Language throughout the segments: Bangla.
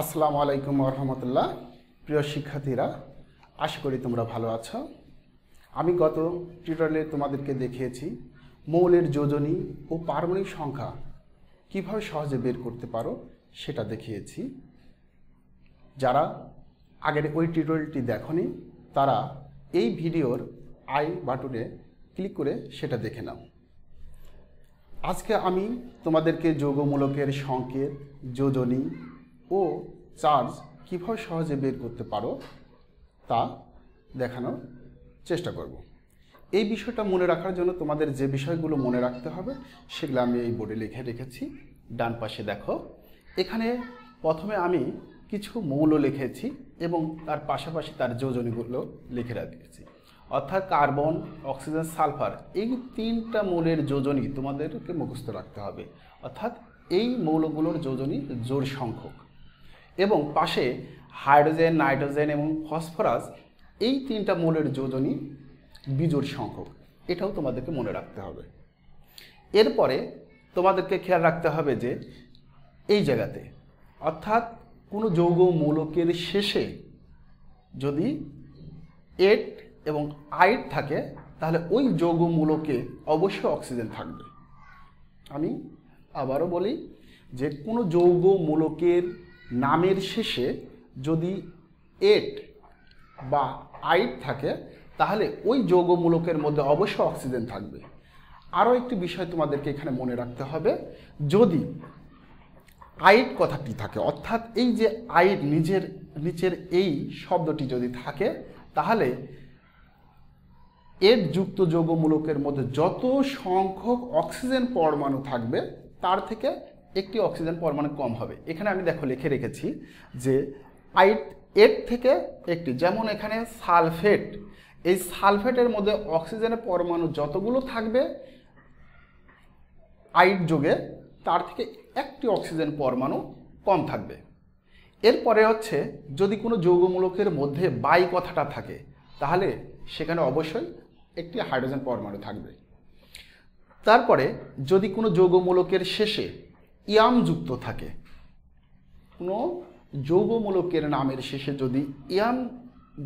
আসসালামু আলাইকুম রহমতুল্লাহ। প্রিয় শিক্ষার্থীরা, আশা করি তোমরা ভালো আছো। আমি গত টিউটোরিয়ালে তোমাদেরকে দেখিয়েছি মৌলের যোজনী ও পারমাণবিক সংখ্যা কীভাবে সহজে বের করতে পারো সেটা দেখিয়েছি। যারা আগের ওই টিউটোরিয়ালটি দেখনি, তারা এই ভিডিওর আই বাটনে ক্লিক করে সেটা দেখে নাও। আজকে আমি তোমাদেরকে যৌগমূলকের সংকেত, যোজনী ও চার্জ কীভাবে সহজে বের করতে পারো তা দেখানোর চেষ্টা করব। এই বিষয়টা মনে রাখার জন্য তোমাদের যে বিষয়গুলো মনে রাখতে হবে সেগুলো আমি এই বোর্ডে লিখে রেখেছি। ডান পাশে দেখো, এখানে প্রথমে আমি কিছু মৌল লিখেছি এবং তার পাশাপাশি তার যোজনীগুলো লিখে রেখেছি। অর্থাৎ কার্বন, অক্সিজেন, সালফার এই তিনটা মৌলের যোজনী তোমাদেরকে মুখস্থ রাখতে হবে। অর্থাৎ এই মৌলগুলোর যোজনী জোর সংখ্যক। এবং পাশে হাইড্রোজেন, নাইট্রোজেন এবং ফসফরাস এই তিনটা মৌলের যোজনী বিজোড় সংখ্যক। এটাও তোমাদেরকে মনে রাখতে হবে। এরপরে তোমাদেরকে খেয়াল রাখতে হবে যে এই জায়গাতে, অর্থাৎ কোনো যৌগ মূলকের শেষে যদি এট এবং আইট থাকে, তাহলে ওই যৌগ মূলকে অবশ্যই অক্সিজেন থাকবে। আমি আবারও বলি যে কোনো যৌগ মূলকের নামের শেষে যদি এট বা আইট থাকে, তাহলে ওই যৌগমূলকের মধ্যে অবশ্যই অক্সিজেন থাকবে। আরও একটি বিষয় তোমাদেরকে এখানে মনে রাখতে হবে, যদি আইট কথাটি থাকে, অর্থাৎ এই যে আইট নিজের, নিচের এই শব্দটি যদি থাকে, তাহলে এর যুক্ত যৌগমূলকের মধ্যে যত সংখ্যক অক্সিজেন পরমাণু থাকবে, তার থেকে একটি অক্সিজেন পরমাণু কম হবে। এখানে আমি দেখো লিখে রেখেছি যে আইট এর থেকে একটি, যেমন এখানে সালফেট, এই সালফেটের মধ্যে অক্সিজেনের পরমাণু যতগুলো থাকবে আইট যোগে তার থেকে একটি অক্সিজেন পরমাণু কম থাকবে। এরপরে হচ্ছে, যদি কোনো যৌগমূলকের মধ্যে বাই কথাটা থাকে, তাহলে সেখানে অবশ্যই একটি হাইড্রোজেন পরমাণু থাকবে। তারপরে যদি কোনো যৌগমূলকের শেষে ইয়াম যুক্ত থাকে। কোনো যৌগমূলকের নামের শেষে যদি ইয়াম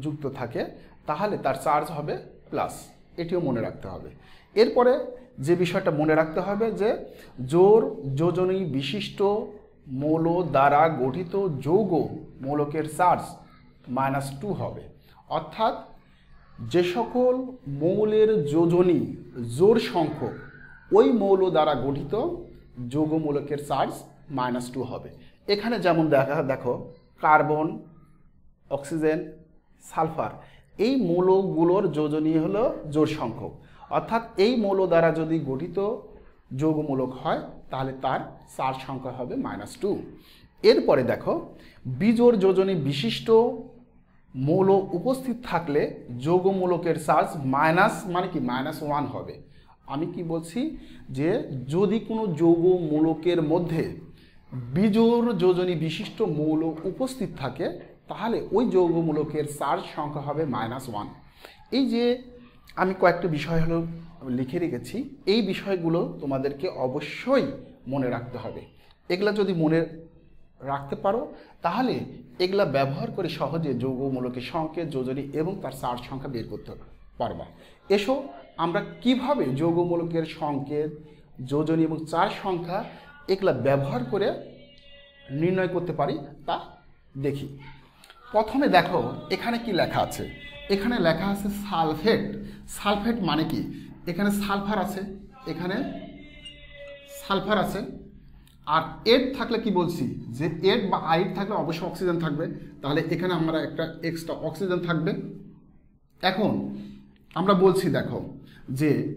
যুক্ত থাকে, তাহলে তার চার্জ হবে প্লাস। এটিও মনে রাখতে হবে। এরপরে যে বিষয়টা মনে রাখতে হবে যে, জোর যোজনী বিশিষ্ট মৌল দ্বারা গঠিত যৌগ মৌলকের চার্জ মাইনাস টু হবে। অর্থাৎ যে সকল মৌলের যোজনী জোর সংখ্যক ওই মৌল দ্বারা গঠিত যৌগমূলকের চার্জ মাইনাস টু হবে। এখানে যেমন দেখা, দেখো, কার্বন, অক্সিজেন, সালফার, এই মৌলগুলোর যোজনী হলো জোর সংখ্যক। অর্থাৎ এই মৌল দ্বারা যদি গঠিত যৌগমূলক হয়, তাহলে তার চার্জ সংখ্যা হবে মাইনাস টু এরপরে দেখো বিজোর যোজনী বিশিষ্ট মৌল উপস্থিত থাকলে যৌগমূলকের চার্জ মাইনাস মানে কি? মাইনাস ওয়ান হবে। আমি কি বলছি যে যদি কোনো যৌগ মূলকের মধ্যে বিজোর যোজনী বিশিষ্ট মৌল উপস্থিত থাকে, তাহলে ওই যৌগমূলকের চার্জ সংখ্যা হবে মাইনাস ওয়ান এই যে আমি কয়েকটা বিষয় হলো লিখে রেখেছি, এই বিষয়গুলো তোমাদেরকে অবশ্যই মনে রাখতে হবে। এগুলা যদি মনে রাখতে পারো, তাহলে এগুলা ব্যবহার করে সহজে যৌগমূলকের সংকেত, যোজনী এবং তার চার্জ সংখ্যা বের করতে পারবা। এসো আমরা কীভাবে যৌগমূলকের সংকেত, যোজনী এবং চার সংখ্যা এগুলা ব্যবহার করে নির্ণয় করতে পারি তা দেখি। প্রথমে দেখো, এখানে কি লেখা আছে? এখানে লেখা আছে সালফেট। সালফেট মানে কি? এখানে সালফার আছে, এখানে সালফার আছে। আর এড থাকলে কি বলছি? যে এড বা আইড থাকলে অবশ্যই অক্সিজেন থাকবে। তাহলে এখানে আমরা একটা এক্সট্রা অক্সিজেন থাকবে। এখন আমরা বলছি, দেখো যে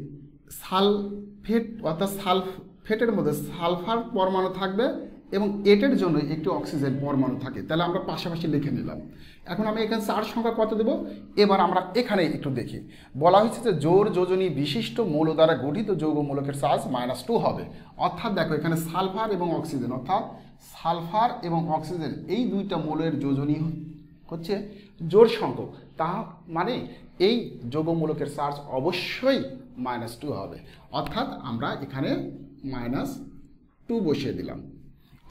সালফেট অর্থাৎ সালফেটের মধ্যে সালফার পরমাণু থাকবে এবং এটের জন্য একটি অক্সিজেন পরমাণু থাকে। তাহলে আমরা পাশাপাশি লিখে নিলাম। এখন আমি এখানে চার সংখ্যা কত দেব? এবার আমরা এখানে একটু দেখি। বলা হয়েছে যে জোর যোজনী বিশিষ্ট মৌল দ্বারা গঠিত যৌগমূলকের চার্জ মাইনাস টু হবে। অর্থাৎ দেখো, এখানে সালফার এবং অক্সিজেন, অর্থাৎ সালফার এবং অক্সিজেন, এই দুইটা মৌলের যোজনী হচ্ছে জোর সংখ্যক। তা মানে এই যৌগমূলকের চার্জ অবশ্যই মাইনাস টু হবে। অর্থাৎ আমরা এখানে মাইনাস টু বসিয়ে দিলাম।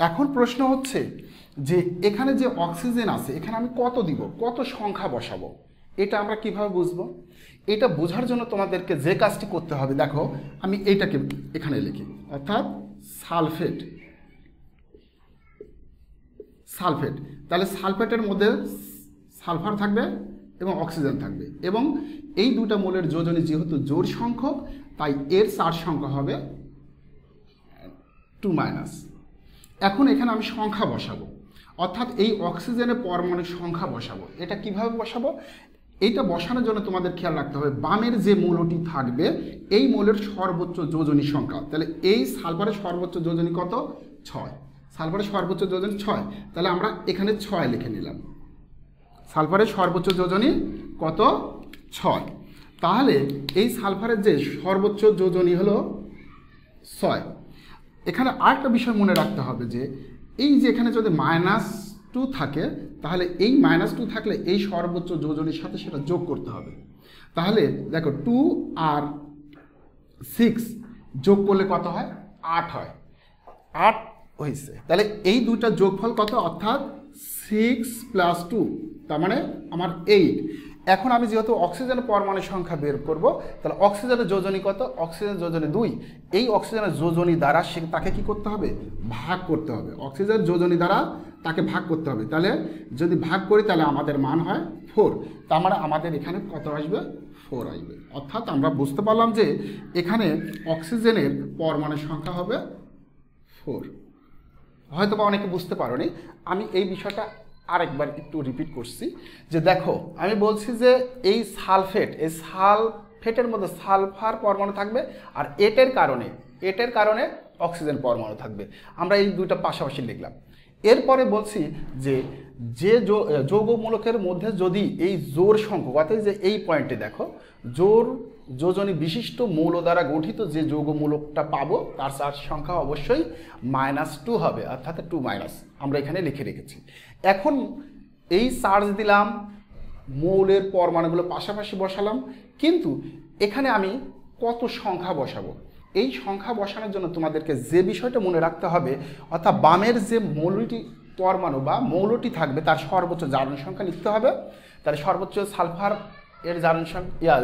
এখন প্রশ্ন হচ্ছে যে এখানে যে অক্সিজেন আছে, এখানে আমি কত দিব? কত সংখ্যা বসাবো? এটা আমরা কীভাবে বুঝব? এটা বোঝার জন্য তোমাদেরকে যে কাজটি করতে হবে, দেখো, আমি এইটাকে এখানে লিখি। অর্থাৎ সালফেট সালফেট। তাহলে সালফেটের মধ্যে সালফার থাকবে? এবং অক্সিজেন থাকবে। এবং এই দুটা মূলের যোজনী যেহেতু জোর সংখ্যক, তাই এর চার সংখ্যা হবে টু মাইনাস এখন এখানে আমি সংখ্যা বসাবো। অর্থাৎ এই অক্সিজেনের পরমাণুর সংখ্যা বসাবো। এটা কীভাবে বসাবো? এইটা বসানোর জন্য তোমাদের খেয়াল রাখতে হবে, বামের যে মৌলটি থাকবে, এই মৌলের সর্বোচ্চ যোজনী সংখ্যা। তাহলে এই সালফারের সর্বোচ্চ যোজনী কত? ছয়। সালফারের সর্বোচ্চ যোজনী ছয়। তাহলে আমরা এখানে ছয় লিখে নিলাম। সালফারের সর্বোচ্চ যোজনী কত? ছয়। তাহলে এই সালফারের যে সর্বোচ্চ যোজনী হলো ছয়। এখানে আরেকটা বিষয় মনে রাখতে হবে যে, এই যে এখানে যদি মাইনাস টু থাকে, তাহলে এই মাইনাস টু থাকলে এই সর্বোচ্চ যোজনীর সাথে সেটা যোগ করতে হবে। তাহলে দেখো টু আর সিক্স যোগ করলে কত হয়? আট হয়। আট হয়েছে। তাহলে এই দুটা যোগফল কত? অর্থাৎ সিক্স প্লাস টু তার মানে আমার এইট এখন আমি যেহেতু অক্সিজেনের পরমাণু সংখ্যা বের করব, তাহলে অক্সিজেনের যোজনী কত? অক্সিজেন যোজনী দুই। এই অক্সিজেনের যোজনী দ্বারা সে তাকে কি করতে হবে? ভাগ করতে হবে। অক্সিজেন যোজনী দ্বারা তাকে ভাগ করতে হবে। তাহলে যদি ভাগ করি, তাহলে আমাদের মান হয় ফোর তার মানে আমাদের এখানে কত আসবে? ফোর আসবে। অর্থাৎ আমরা বুঝতে পারলাম যে এখানে অক্সিজেনের পরমাণু সংখ্যা হবে ফোর হয়তো বা অনেকে বুঝতে পারোনি। আমি এই বিষয়টা আরেকবার একটু রিপিট করছি, যে দেখো, আমি বলছি যে এই সালফেট, এই সালফেটের মধ্যে সালফার পরমাণু থাকবে আর এটের কারণে এটের কারণে অক্সিজেন পরমাণু থাকবে। আমরা এই দুইটা পাশাপাশি লিখলাম। এরপরে বলছি যে যে যৌগমূলকের মধ্যে যদি এই জোর সংখ্যক, অর্থাৎ যে এই পয়েন্টে দেখো, জোর যোজনী বিশিষ্ট মৌল দ্বারা গঠিত যে যৌগমূলকটা পাবো, তার চার সংখ্যা অবশ্যই মাইনাস টু হবে, অর্থাৎ টু মাইনাস আমরা এখানে লিখে রেখেছি। এখন এই চার্জ দিলাম, মৌলের পরমাণুগুলো পাশাপাশি বসালাম, কিন্তু এখানে আমি কত সংখ্যা বসাবো? এই সংখ্যা বসানোর জন্য তোমাদেরকে যে বিষয়টা মনে রাখতে হবে, অর্থাৎ বামের যে মৌলটি পরমাণু বা মৌলটি থাকবে, তার সর্বোচ্চ জারণ সংখ্যা লিখতে হবে। তার সর্বোচ্চ সালফার এর জারণ ইয়া,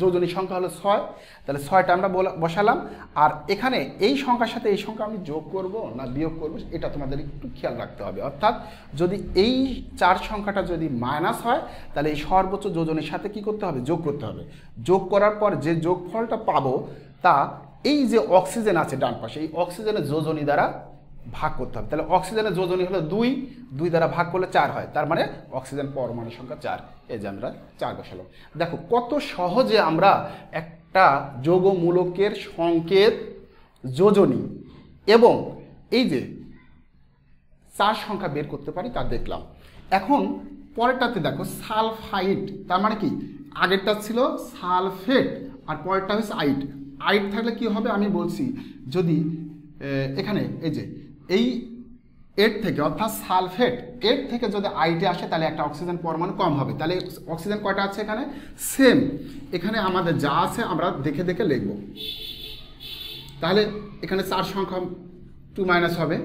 যোজনী সংখ্যা হলো ছয়। তাহলে ছয়টা আমরা বসালাম। আর এখানে এই সংখ্যার সাথে এই সংখ্যা আমি যোগ করব না বিয়োগ করব, এটা তোমাদের একটু খেয়াল রাখতে হবে। অর্থাৎ যদি এই চার সংখ্যাটা যদি মাইনাস হয়, তাহলে এই সর্বোচ্চ যোজনের সাথে কি করতে হবে? যোগ করতে হবে। যোগ করার পর যে যোগফলটা পাবো, তা এই যে অক্সিজেন আছে ডান পাশে, এই অক্সিজেনের যোজনী দ্বারা ভাগ করতে হবে। তাহলে অক্সিজেনের যোজনী হলো দুই দুই দ্বারা ভাগ করলে চার হয়। তার মানে অক্সিজেন পরমাণু সংখ্যা চার। এই যে আমরা চার বসালাম। দেখো, কত সহজে আমরা একটা যোগমূলকের সংকেত যোজনী এবং এই যে চার সংখ্যা বের করতে পারি তা দেখলাম। এখন পরেরটাতে দেখো, সালফাইড, তার মানে কি? আগেরটা ছিল সালফেট আর পরেরটা হচ্ছে আইট আইট থাকলে কি হবে? আমি বলছি যদি এখানে, এই যে এই এর থেকে অর্থাৎ সালফেট এর থেকে যদি আইটে আসে, তাহলে একটা অক্সিজেন পরমাণু কম হবে। তাহলে অক্সিজেন কয়টা আছে এখানে? সেম এখানে আমাদের যা আছে আমরা দেখে দেখে লিখব। তাহলে এখানে চার সংখ্যা টু মাইনাস হবে।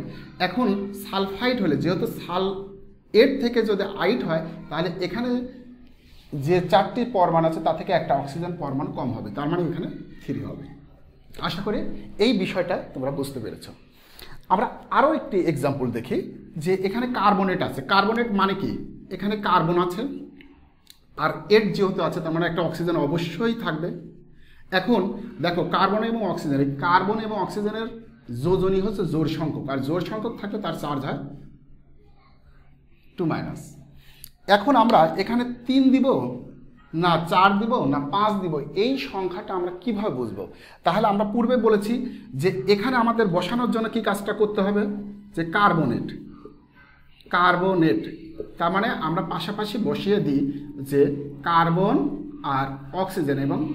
এখন সালফাইড হলে, যেহেতু সাল এর থেকে যদি আইট হয়, তাহলে এখানে যে চারটি পরমাণু আছে, তা থেকে একটা অক্সিজেন পরমাণু কম হবে। তার মানে এখানে থ্রি হবে। আশা করি এই বিষয়টা তোমরা বুঝতে পেরেছ। আমরা আরও একটি এক্সাম্পল দেখি যে এখানে কার্বনেট আছে। কার্বনেট মানে কি? এখানে কার্বন আছে, আর এর যেহেতু আছে, তার মানে একটা অক্সিজেন অবশ্যই থাকবে। এখন দেখো কার্বন এবং অক্সিজেন এই কার্বন এবং অক্সিজেনের যোজনী হচ্ছে জোর সংখ্যক, আর জোর সংখ্যক থাকলে তার চার্জ হয় টু মাইনাস এখন আমরা এখানে তিন দিব না চার দিব, না পাঁচ দিব, এই সংখ্যাটা আমরা কীভাবে বুঝব? তাহলে আমরা পূর্বে বলেছি যে এখানে আমাদের বসানোর জন্য কি কাজটা করতে হবে? যে কার্বনেট। কার্বনেট। তার মানে আমরা পাশাপাশি বসিয়ে দিই যে কার্বন আর অক্সিজেন এবং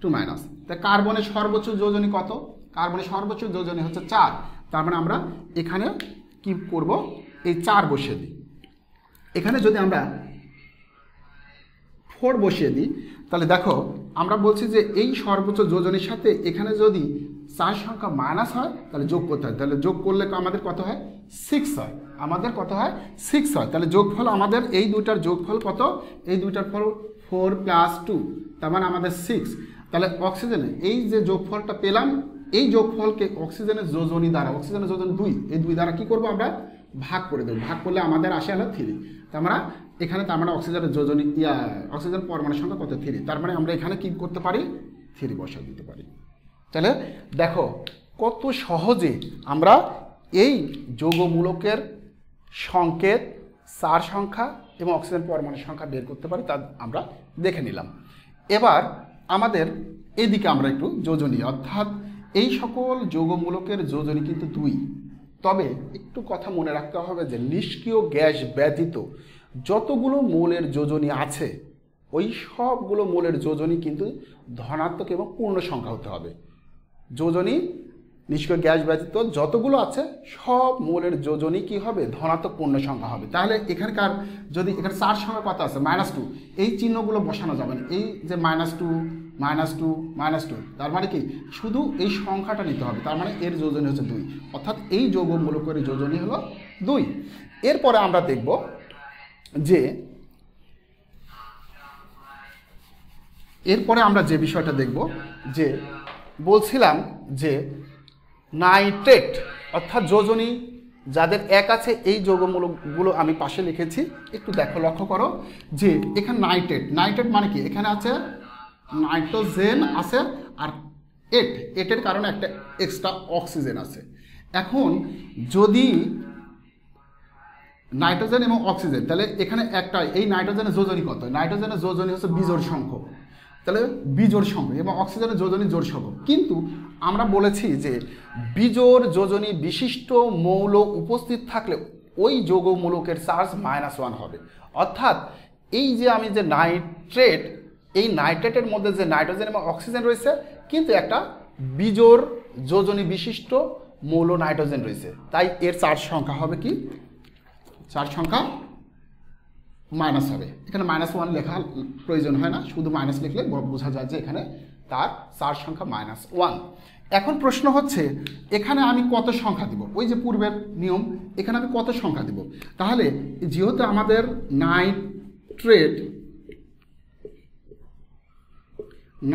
টু মাইনাস। তা কার্বনের সর্বোচ্চ যোজনী কত? কার্বনের সর্বোচ্চ যোজনী হচ্ছে চার। তার মানে আমরা এখানে কি করব? এই চার বসিয়ে দিই। এখানে যদি আমরা ফোর বসিয়ে দিই। তাহলে দেখো, আমরা বলছি যে এই সর্বোচ্চ যোজনের সাথে এখানে যদি চার সংখ্যা মাইনাস হয়, তাহলে যোগ করতে হয়। তাহলে যোগ করলে আমাদের কত হয়? সিক্স হয়। আমাদের কত হয়? সিক্স হয়। তাহলে যোগফল আমাদের এই দুইটার যোগফল কত? এই দুইটার ফল ফোর প্লাস টু তার মানে আমাদের সিক্স তাহলে অক্সিজেনে এই যে যোগফলটা পেলাম, এই যোগফলকে অক্সিজেনের যোজনী দ্বারা অক্সিজেনের যোজন দুই, এই দুই দ্বারা কি করব আমরা? ভাগ করে দেবো। ভাগ করলে আমাদের আসে হলো থ্রি তার মানে এখানে তার মানে অক্সিজেনের যোজনী, ইয়া, অক্সিজেন পরমাণুর সংখ্যা কত? থ্রি তার মানে আমরা এখানে কি করতে পারি থ্রি বসাই দিতে পারি। তাহলে দেখো, কত সহজে আমরা এই যৌগমূলকের সংকেত, সার সংখ্যা এবং অক্সিজেন পরমাণুর সংখ্যা বের করতে পারি, তা আমরা দেখে নিলাম। এবার আমাদের এদিকে আমরা একটু যোজনী, অর্থাৎ এই সকল যৌগমূলকের যোজনী কিন্তু দুই। তবে একটু কথা মনে রাখতে হবে যে নিষ্ক্রিয় গ্যাস ব্যতীত যতগুলো মৌলের যোজনী আছে, ওই সবগুলো মৌলের যোজনী কিন্তু ধনাত্মক এবং পূর্ণ সংখ্যা হতে হবে। যোজনী, নিষ্ক্রিয় গ্যাস ব্যতীত যতগুলো আছে, সব মৌলের যোজনী কি হবে? ধনাত্মক পূর্ণ সংখ্যা হবে। তাহলে এখানকার যদি, এখানে চার সংখ্যা কত আছে মাইনাস টু এই চিহ্নগুলো বসানো যাবে না। এই যে minus two minus two minus two তার মানে কি? শুধু এই সংখ্যাটা নিতে হবে, তার মানে এর যোজনী হচ্ছে দুই। অর্থাৎ এই যৌগমূলকের যোজনী হলো দুই। এরপরে আমরা দেখব যে এরপরে আমরা যে বিষয়টা দেখব, যে বলছিলাম যে নাইট্রেট, অর্থাৎ যোজনী, যাদের এক আছে, এই যৌগমূলকগুলো আমি পাশে লিখেছি। একটু দেখো, লক্ষ্য করো যে এখানে নাইট্রেট। নাইট্রেট মানে কি? এখানে আছে নাইট্রোজেন আছে আর এট। এটের কারণে একটা এক্সট্রা অক্সিজেন আছে। এখন যদি নাইট্রোজেন এবং অক্সিজেন। তাহলে এখানে একটা, এই নাইট্রোজেনের যোজনী কত? নাইট্রোজেনের যোজনী হচ্ছে বিজোড় সংখ্যক। তাহলে বিজোড় সংখ্যক এবং অক্সিজেনের যোজনী জোর সংখ্যক। কিন্তু আমরা বলেছি যে বিজোড় যোজনী বিশিষ্ট মৌল উপস্থিত থাকলে ওই যৌগমূলকের চার্জ মাইনাস ওয়ান হবে। অর্থাৎ এই যে আমি যে নাইট্রেট, এই নাইট্রেটের মধ্যে যে নাইট্রোজেন এবং অক্সিজেন রয়েছে, কিন্তু একটা বিজোর যোজনী বিশিষ্ট মৌল নাইট্রোজেন রয়েছে। তাই এর চার্জ সংখ্যা হবে কি? চার সংখ্যা মাইনাস হবে। এখানে মাইনাস ওয়ান লেখা প্রয়োজন হয় না, শুধু মাইনাস লিখলে বোঝা যায় যে এখানে তার চার সংখ্যা মাইনাস ওয়ান। এখন প্রশ্ন হচ্ছে, এখানে আমি কত সংখ্যা দিব? ওই যে পূর্বের নিয়ম, এখানে আমি কত সংখ্যা দিব? তাহলে যেহেতু আমাদের নাইট্রেট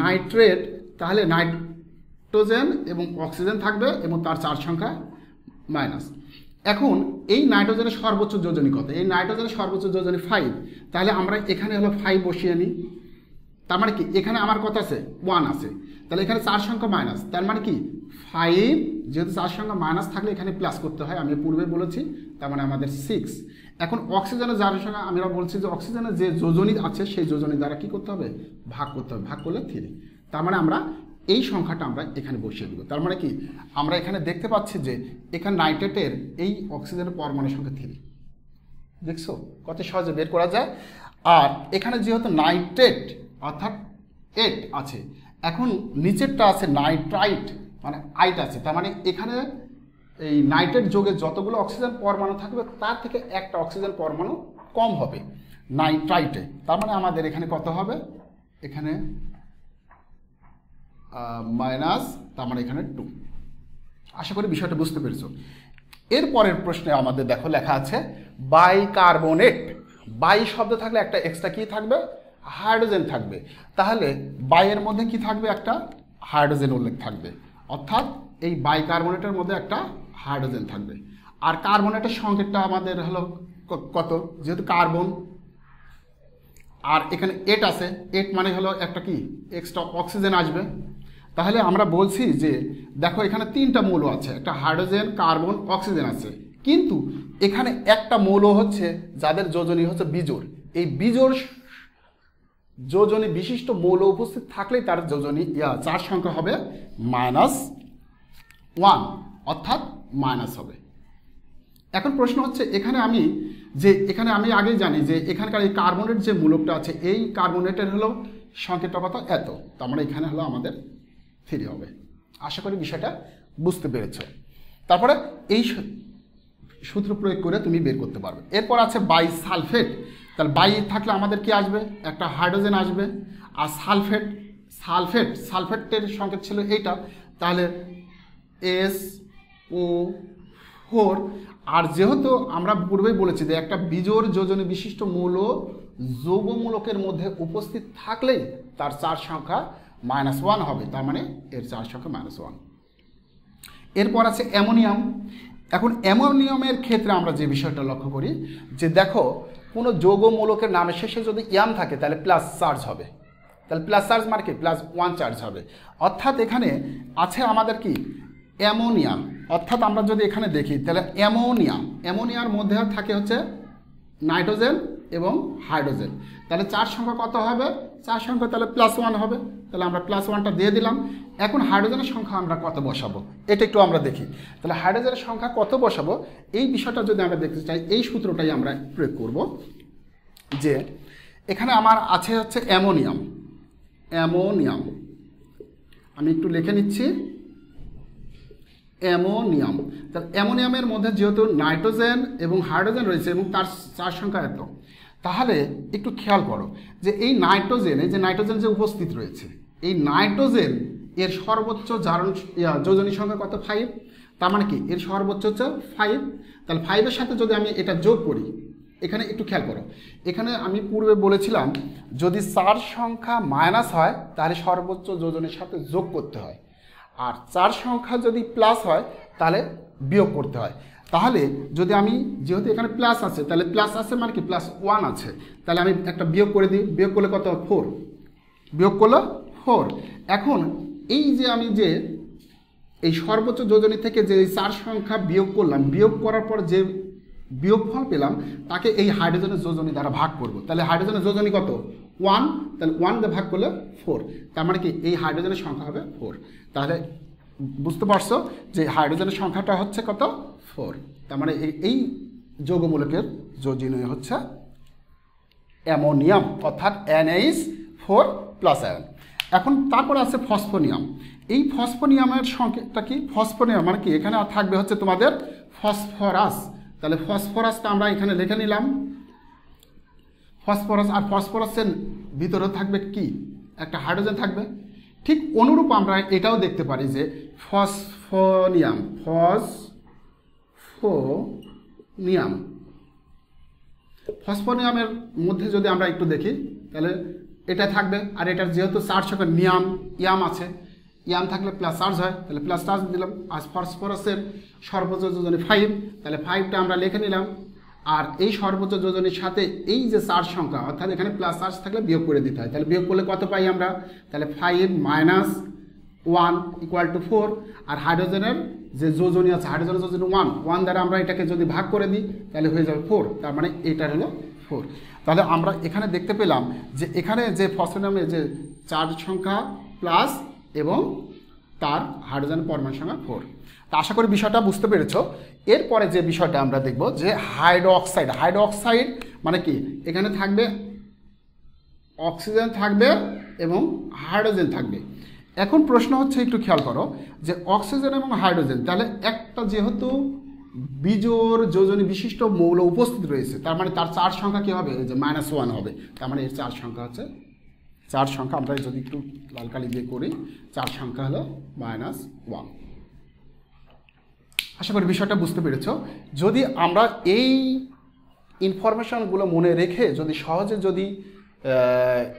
নাইট্রেট তাহলে নাইট্রোজেন এবং অক্সিজেন থাকবে এবং তার চার সংখ্যা মাইনাস। এখন এই নাইট্রোজেনের সর্বোচ্চ যোজনী কত? এই নাইট্রোজেনের সর্বোচ্চ যোজনী ফাইভ তাহলে আমরা এখানে হলো ফাইভ বসিয়ে নিই তার মানে কি? এখানে আমার কত আছে? ওয়ান আছে। তাহলে এখানে চার সংখ্যা মাইনাস তার মানে কি? ফাইভ যেহেতু চার সংখ্যা মাইনাস থাকলে এখানে প্লাস করতে হয়, আমি পূর্বে বলেছি, তার মানে আমাদের সিক্স এখন অক্সিজেনের যার সঙ্গে আমরা বলছি যে অক্সিজেনের যে যোজনী আছে, সেই যোজনী দ্বারা কি করতে হবে? ভাগ করতে হবে। ভাগ করলে থ্রি তার মানে আমরা এই সংখ্যাটা আমরা এখানে বসিয়ে দেবো। তার মানে কি? আমরা এখানে দেখতে পাচ্ছি যে এখানে নাইট্রেটের এই অক্সিজেনের পরমাণু সংখ্যা থ্রি দেখছ? কত সহজে বের করা যায়? আর এখানে যেহেতু নাইট্রেট, অর্থাৎ এট আছে, এখন নিচেরটা আছে নাইট্রাইট মানে আইট আছে। তার মানে এখানে এই নাইট্রেট যোগে যতগুলো অক্সিজেন পরমাণু থাকবে, তার থেকে একটা অক্সিজেন পরমাণু কম হবে, নাইট্রাইটে। তার মানে আমাদের এখানে কত হবে? এখানে মাইনাস, তার মানে এখানে টু আশা করি বিষয়টা বুঝতে পেরেছ। এরপরের প্রশ্নে আমাদের দেখো লেখা আছে বাইকার্বনেট বাই শব্দ থাকলে একটা এক্সট্রা কি থাকবে? হাইড্রোজেন থাকবে। তাহলে বাইয়ের মধ্যে কি থাকবে একটা? হাইড্রোজেন উল্লেখ থাকবে। অর্থাৎ এই বাইকার্বনেটের মধ্যে একটা হাইড্রোজেন থাকবে। আর কার্বনেটের সংকেতটা আমাদের হলো কত? যেহেতু কার্বন আর এখানে এট আছে। এট মানে হলো একটা কি? এক্সট্রা অক্সিজেন আসবে। তাহলে আমরা বলছি যে, দেখো এখানে তিনটা মৌল আছে, একটা হাইড্রোজেন, কার্বন, অক্সিজেন আছে। কিন্তু এখানে একটা মৌল হচ্ছে যাদের যোজনী হচ্ছে বিজোড়। এই বিজোড় যোজনী বিশিষ্ট মৌল উপস্থিত থাকলেই তার যোজনী চার সংখ্যা হবে মাইনাস ওয়ান, অর্থাৎ মাইনাস হবে। এখন প্রশ্ন হচ্ছে, এখানে আমি যে, এখানে আমি আগেই জানি যে, এখানকার এই কার্বনেট যে মূলকটা আছে, এই কার্বনেটের হলো সংকেতটা কত এত। তার মানে এখানে হলো আমাদের থ্রি হবে। আশা করি বিষয়টা বুঝতে পেরেছ। তারপরে এই সূত্র প্রয়োগ করে তুমি বের করতে পারবে। এরপর আছে বাই সালফেট তাহলে বাই থাকলে আমাদের কি আসবে? একটা হাইড্রোজেন আসবে। আর সালফেট সালফেট সালফেটের সংকেত ছিল এইটা। তাহলে এস ও ফোর আর যেহেতু আমরা পূর্বেই বলেছি যে একটা বিজোর যোজনী বিশিষ্ট মৌল যৌগমূলকের মধ্যে উপস্থিত থাকলেই তার চার সংখ্যা মাইনাস ওয়ান হবে, তার মানে এর চার সংখ্যা মাইনাস ওয়ান। এরপর আছে অ্যামোনিয়াম। এখন অ্যামোনিয়ামের ক্ষেত্রে আমরা যে বিষয়টা লক্ষ্য করি, যে দেখো, কোনো যৌগমূলকের নামের শেষে যদি ইয়াম থাকে, তাহলে প্লাস চার্জ হবে। তাহলে প্লাস চার্জ মানে প্লাস ওয়ান চার্জ হবে। অর্থাৎ এখানে আছে আমাদের কি? অ্যামোনিয়াম। অর্থাৎ আমরা যদি এখানে দেখি, তাহলে অ্যামোনিয়াম। অ্যামোনিয়ার মধ্যে থাকে হচ্ছে নাইট্রোজেন এবং হাইড্রোজেন। তাহলে চার সংখ্যা কত হবে? চার সংখ্যা তাহলে প্লাস ওয়ান হবে। তাহলে আমরা প্লাস ওয়ানটা দিয়ে দিলাম। এখন হাইড্রোজেনের সংখ্যা আমরা কত বসাবো? এটা একটু আমরা দেখি। তাহলে হাইড্রোজেনের সংখ্যা কত বসাবো? এই বিষয়টা যদি আমরা দেখতে চাই, এই সূত্রটাই আমরা প্রয়োগ করব যে এখানে আমার আছে হচ্ছে অ্যামোনিয়াম। অ্যামোনিয়াম। আমি একটু লিখে নিচ্ছি। অ্যামোনিয়াম। তাহলে অ্যামোনিয়ামের মধ্যে যেহেতু নাইট্রোজেন এবং হাইড্রোজেন রয়েছে এবং তার চার সংখ্যা এত, তাহলে একটু খেয়াল করো যে এই নাইট্রোজেনে যে নাইট্রোজেন যে উপস্থিত রয়েছে এই নাইট্রোজেন এর সর্বোচ্চ জারণ যোজনী সংখ্যা কত? ফাইভ তার মানে কি? এর সর্বোচ্চ হচ্ছে ফাইভ তাহলে ফাইভের সাথে যদি আমি এটা যোগ করি, এখানে একটু খেয়াল করো। এখানে আমি পূর্বে বলেছিলাম, যদি চার সংখ্যা মাইনাস হয়, তাহলে সর্বোচ্চ যোজনের সাথে যোগ করতে হয়। আর চার সংখ্যা যদি প্লাস হয়, তাহলে বিয়োগ করতে হয়। তাহলে যদি আমি, যেহেতু এখানে প্লাস আছে, তাহলে প্লাস আছে মানে কি? প্লাস ওয়ান আছে। তাহলে আমি একটা বিয়োগ করে দিই। বিয়োগ করলে কত? ফোর বিয়োগ করল ফোর এখন এই যে আমি যে এই সর্বোচ্চ যোজনী থেকে যে চার সংখ্যা বিয়োগ করলাম, বিয়োগ করার পর যে বিয়োগফল পেলাম, তাকে এই হাইড্রোজেনের যোজনী দ্বারা ভাগ করব। তাহলে হাইড্রোজেনের যোজনী কত? ওয়ান, তাহলে ওয়ান দিয়ে ভাগ করলে ফোর। তার মানে কি এই হাইড্রোজেনের সংখ্যা হবে ফোর। তাহলে বুঝতে পারছ যে হাইড্রোজেনের সংখ্যাটা হচ্ছে কত? ফোর। তার মানে এই এই যৌগমূলকের যোজনী হচ্ছে অ্যামোনিয়াম, অর্থাৎ এনএইচ ফোর প্লাস আয়ন এখন তারপরে আছে ফসফোনিয়াম। এই ফসফোনিয়ামের সংকেতটা কি? ফসফোনিয়াম মানে কি? এখানে থাকবে হচ্ছে তোমাদের ফসফরাস। তাহলে ফসফরাসটা আমরা এখানে লিখে নিলাম। ফসফরাস আর ফসফরাসের ভিতরে থাকবে কি? একটা হাইড্রোজেন থাকবে। ঠিক অনুরূপ আমরা এটাও দেখতে পারি যে ফসফোনিয়াম ফসফোনিয়াম। ফসফোনিয়ামের মধ্যে যদি আমরা একটু দেখি, তাহলে এটা থাকবে। আর এটার যেহেতু চার্জ হবে নিয়াম, ইয়াম আছে, ইয়াম থাকলে প্লাস চার্জ হয়, তাহলে প্লাস চার্জ দিলাম। আর ফসফরাসের সর্বোচ্চ যোজনী ফাইভ তাহলে ফাইভটা আমরা লিখে নিলাম। আর এই সর্বোচ্চ যোজনীর সাথে এই যে চার্জ সংখ্যা, অর্থাৎ এখানে প্লাস চার্জ থাকলে বিয়োগ করে দিতে হয়। তাহলে বিয়োগ করলে কত পাই আমরা? তাহলে five minus one equal to four আর হাইড্রোজেনের যে যোজনী আছে হাইড্রোজেনের যোজনী ওয়ান ওয়ান দ্বারা আমরা এটাকে যদি ভাগ করে দিই, তাহলে হয়ে যাবে ফোর তার মানে এটার হলো ফোর। তাহলে আমরা এখানে দেখতে পেলাম যে এখানে যে ফসফেনামে যে চার্জ সংখ্যা প্লাস এবং তার হাইড্রোজেন পরমাণু সংখ্যা ফোর। তা আশা করি বিষয়টা বুঝতে পেরেছ। এরপরে যে বিষয়টা আমরা দেখব যে হাইড্রো অক্সাইড হাইড্রো অক্সাইড মানে কি? এখানে থাকবে অক্সিজেন থাকবে এবং হাইড্রোজেন থাকবে। এখন প্রশ্ন হচ্ছে একটু খেয়াল করো যে অক্সিজেন এবং হাইড্রোজেন, তাহলে একটা যেহেতু বিজোর যোজনী বিশিষ্ট মৌল উপস্থিত রয়েছে, তার মানে তার চার সংখ্যা কী হবে? যে মাইনাস ওয়ান হবে। তার মানে এর চার সংখ্যা হচ্ছে, চার সংখ্যা আমরা যদি একটু লাল কালি দিয়ে করি, চার সংখ্যা হলো মাইনাস ওয়ান আশা করি বিষয়টা বুঝতে পেরেছ। যদি আমরা এই ইনফরমেশনগুলো মনে রেখে যদি সহজে যদি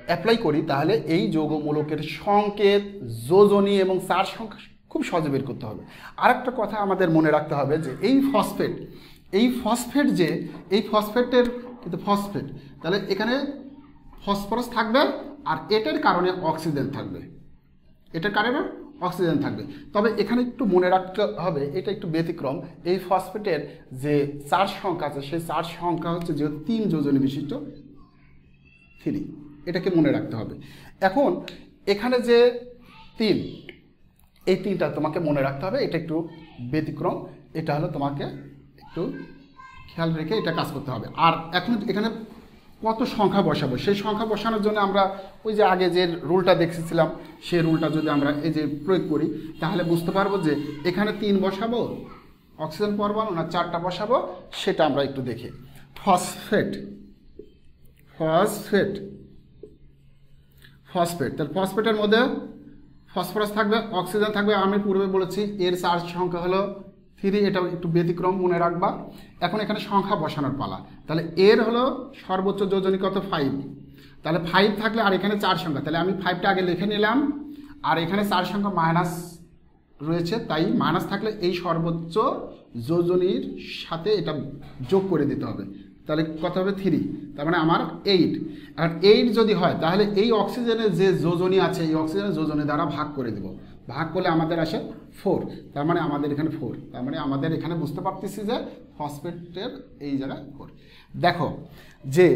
অ্যাপ্লাই করি, তাহলে এই যৌগমূলকের সংকেত, যোজনী এবং চার সংখ্যা খুব সহজে বের করতে হবে। আরেকটা কথা আমাদের মনে রাখতে হবে যে এই ফসফেট এই ফসফেট যে, এই ফসফেটের কিন্তু ফসফেট তাহলে এখানে ফসফরাস থাকবে আর এটার কারণে অক্সিজেন থাকবে। এটার কারণে অক্সিজেন থাকবে। তবে এখানে একটু মনে রাখতে হবে, এটা একটু ব্যতিক্রম, এই ফসফেটের যে চার সংখ্যা আছে, সেই চার সংখ্যা হচ্ছে যেহেতু তিন যোজনী বিশিষ্ট থ্রি এটাকে মনে রাখতে হবে। এখন এখানে যে তিন এই তিনটা তোমাকে মনে রাখতে হবে। এটা একটু ব্যতিক্রম, এটা হলো তোমাকে একটু খেয়াল রেখে এটা কাজ করতে হবে। আর এখন এখানে কত সংখ্যা বসাবো? সেই সংখ্যা বসানোর জন্য আমরা ওই যে আগে যে রুলটা দেখেছিলাম, সেই রুলটা যদি আমরা এই যে প্রয়োগ করি, তাহলে বুঝতে পারব যে এখানে তিন বসাবো, অক্সিজেন পরমাণু না চারটা বসাবো, সেটা আমরা একটু দেখি। ফসফেট ফসফেট ফসফেট, তাহলে ফসফেটের মধ্যে ফসফরাস থাকবে, অক্সিজেন থাকবে, আমি পূর্বে বলেছি এর চার্জ সংখ্যা হলো থ্রি এটা একটু ব্যতিক্রম মনে রাখবা। এখন এখানে সংখ্যা বসানোর পালা। তাহলে এর হলো সর্বোচ্চ যোজনী কত? ফাইভ তাহলে ফাইভ থাকলে আর এখানে চার সংখ্যা। তাহলে আমি ফাইভটা আগে লিখে নিলাম, আর এখানে চার সংখ্যা মাইনাস রয়েছে, তাই মাইনাস থাকলে এই সর্বোচ্চ যোজনীর সাথে এটা যোগ করে দিতে হবে। তাহলে কত হবে থ্রি তার মানে আমার এইট আর এইট যদি হয়, তাহলে এই অক্সিজেনের যে যোজনী আছে, এই অক্সিজেনের যোজনী দ্বারা ভাগ করে দেব। ভাগ করলে আমাদের আসে ফোর তার মানে আমাদের এখানে ফোর তার মানে আমাদের এখানে বুঝতে পারতেছি যে ফসফেটের এই জায়গায় ফোর দেখো, যে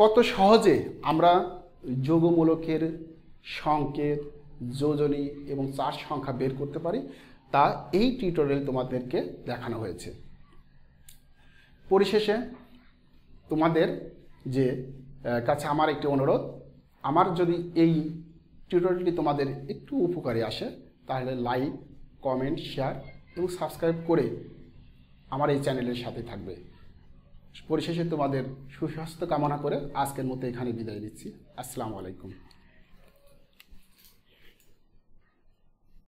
কত সহজে আমরা যোগমূলকের সংকেত, যোজনী এবং চার সংখ্যা বের করতে পারি, তা এই টিউটোরিয়াল তোমাদেরকে দেখানো হয়েছে। পরিশেষে তোমাদের যে কাছে আমার একটি অনুরোধ, আমার যদি এই টিউটোরিয়ালটি তোমাদের একটু উপকারে আসে, তাহলে লাইক কমেন্ট শেয়ার এবং সাবস্ক্রাইব করে আমার এই চ্যানেলের সাথে থাকবে। পরিশেষে তোমাদের সুস্বাস্থ্য কামনা করে আজকের মতো এখানে বিদায় দিচ্ছি আসসালামু আলাইকুম।